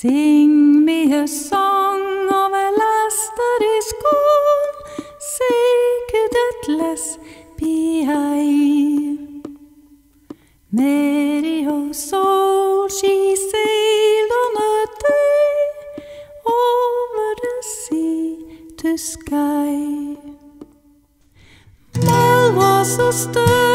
Sing me a song of a lass that is gone, sacred Atlas be I. Mary, oh soul, she sailed on a day over the sea to Skye. Mal was a stir.